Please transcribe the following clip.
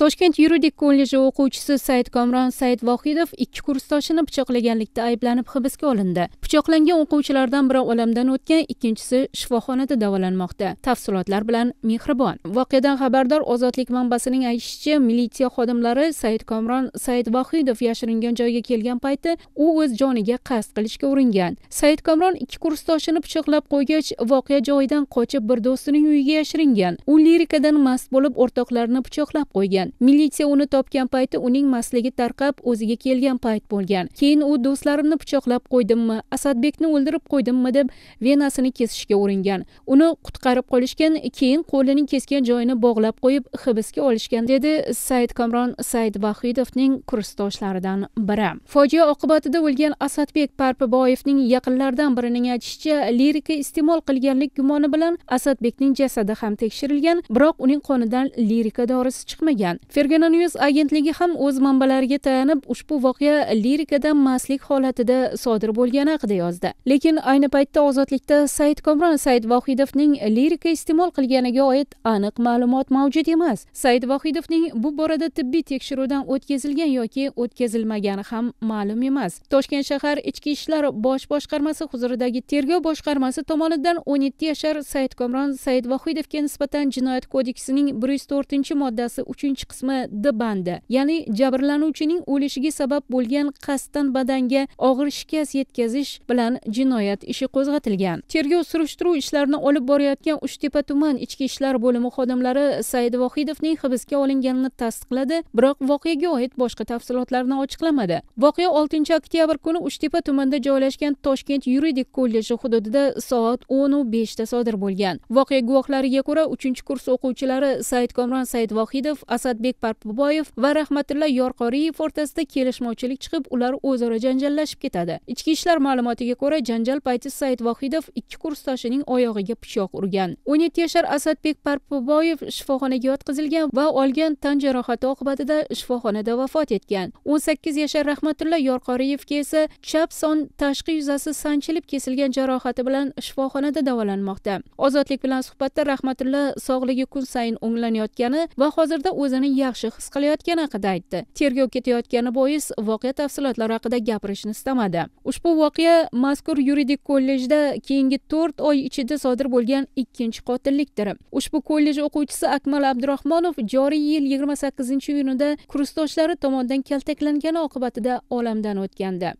toshkent yuridik kolleji o'quvchisi saidkomron saidvohidov ikki kursdoshini pichoqlaganlikda ayblanib hibsga olindi. Pichoqlangan o'quvchilardan biri olamdan o'tgan ikkinchisi shifoxonada davolanmoqda. Tafsilotlar bilan mehribon. Voqeadan xabardor ozodlik manbasining aytishicha militsiya xodimlari saidkomron saidvohidov yashiringan joyga kelgan payti u o'z joniga qasd qilishga uringan. Saidkomron ikki kursdoshini pichoqlab qo'ygach voqea joyidan qochib bir do'stining uyiga yashiringan. U lirikadan mast bo'lib o'rtoqlarini pichoqlab qo'ygan. Militsiya uni topgan payti uning mastligi tarqab o'ziga kelgan payt bo'lgan. Keyin u do'stlarimni pichoqlab qo'ydimmi asadbekni o'ldirib qo'ydimmi deb venasini kesishga uringan. Uni qutqarib qolishgan keyin qo'lining kesgan joyini bog'lab qo'yib hibsga olishgan dedi said komron said vahidovning kursdoshlaridan biri. Fojia oqibatida o'lgan asadbek parpiboyevning yaqinlaridan birining aytishicha lirika iste'mol qilganlik gumoni bilan asadbekning jasadi ham tekshirilgan biroq uning qonidan lirika dorisi chiqmagan. Fergana news agentligi ham o'z manbalariga tayanib ushbu voqea lirikadan mastlik holatida sodir bo'lgani haqida yozdi. Lekin ayni paytda ozodlikda said komron said vohidovning lirika iste'mol qilganiga oid aniq ma'lumot mavjud emas. Said vohidovning bu borada tibbiy tekshiruvdan o'tkazilgan yoki o'tkazilmagani ham ma'lum emas. Toshkent shahar ichki ishlar bosh boshqarmasi huzuridagi tergov boshqarmasi tomonidan o'n yetti yashar Said Vohidovga nisbatan jinoyat kodeksining bir yuz to'rtinchi moddasi uchinchi qismi d bandi ya'ni jabrlanuvchining o'lishiga sabab bo'lgan qasddan badanga og'ir shikast yetkazish bilan jinoyat ishi qo'zg'atilgan. Tergov surishtiruv ishlarini olib borayotgan uchtepa tuman ichki ishlar bo'limi xodimlari said vohidovning hibsga olinganini tasdiqladi biroq voqeaga oid boshqa tafsilotlarni ochiqlamadi. Voqea oltinchi oktyabr kuni uchtepa tumanida joylashgan toshkent yuridik kolleji hududida soat o'n beshda sodir bo'lgan. Voqea guvohlariga ko'ra uchinchi kurs o'quvchilari said komron saidvohidov asadbek parpiboyev va rahmatilla yorqoriyev o'rtasida kelishmovchilik chiqib ular o'zaro janjallashib ketadi. Ichki ishlar ma'lumotiga ko'ra janjal payti said vohidov ikki kursdoshining oyog'iga pichoq urgan. O'n yetti yashar asadbek parpiboyev shifoxonaga yotqizilgan va olgan tan jarohati oqibatida shifoxonada vafot etgan. O'n sakkiz yashar rahmatilla yorqoriyevga esa chap son tashqi yuzasi sanchilib kesilgan jarohati bilan shifoxonada davolanmoqda. Ozodlik bilan suhbatda rahmatilla sog'ligi kun sayin o'nglanayotgani va hozirda o'zini yaxshi his qilayotgani haqida aytdi. Tergov ketayotgani bois voqea tafsilotlari haqida gapirishni istamadi. Ushbu voqea mazkur yuridik kollejda keyingi to'rt oy ichida sodir bo'lgan ikkinchi qotillikdir. Ushbu kollej o'quvchisi akmal abdurahmonov joriy yil yigirma sakkizinchi iyunida kursdoshlari tomonidan kaltaklangani oqibatida olamdan o'tgandi.